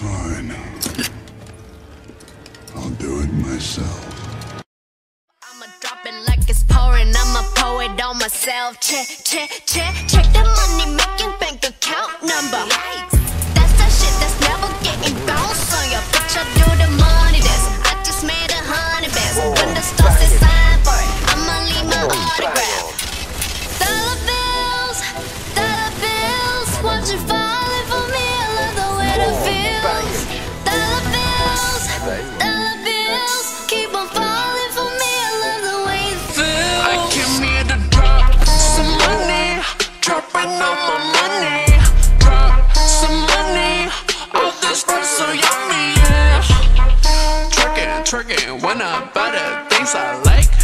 Fine. I'll do it myself. I'ma drop it like it's pouring. I'm a poet on myself. Check, check, check, check the money making bank account number. That's the shit that's never getting bounced on your bitch. I do the money I just made a best. When the stars for it, I'ma leave my autograph. twerking when I buy the things I like.